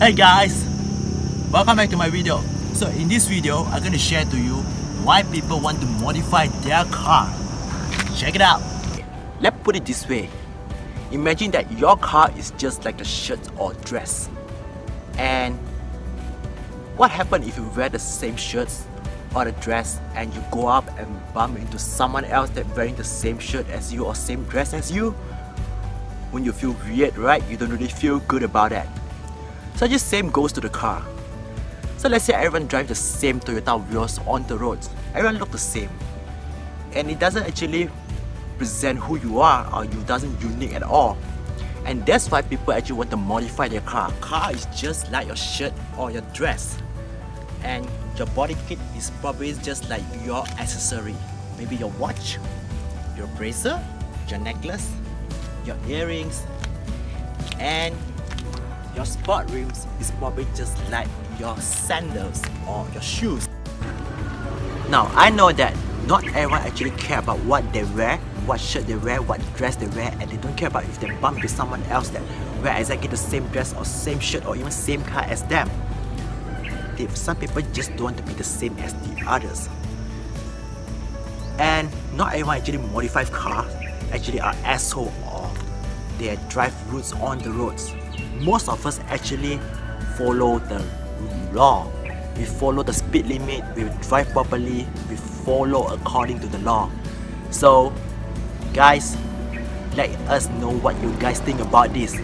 Hey guys, welcome back to my video. So in this video, I'm going to share to you why people want to modify their car. Check it out. Let's put it this way. Imagine that your car is just like a shirt or dress. And what happens if you wear the same shirts or the dress and you go up and bump into someone else that wearing the same shirt as you or same dress as you? When you feel weird, right? You don't really feel good about that. So just same goes to the car. So let's say everyone drives the same Toyota Vios on the roads. Everyone look the same. And it doesn't actually present who you are or you doesn't unique at all. And that's why people actually want to modify their car. Car is just like your shirt or your dress. And your body kit is probably just like your accessory. Maybe your watch, your bracelet, your necklace, your earrings, and your sport rims is probably just like your sandals or your shoes. Now, I know that not everyone actually care about what they wear, what shirt they wear, what dress they wear, and they don't care about if they bump into someone else that wear exactly the same dress or same shirt or even same car as them. If some people just don't want to be the same as the others. And not everyone actually modifies cars actually are asshole they drive routes on the roads. Most of us actually follow the law. We follow the speed limit, we drive properly, we follow according to the law. So guys, let us know what you guys think about this.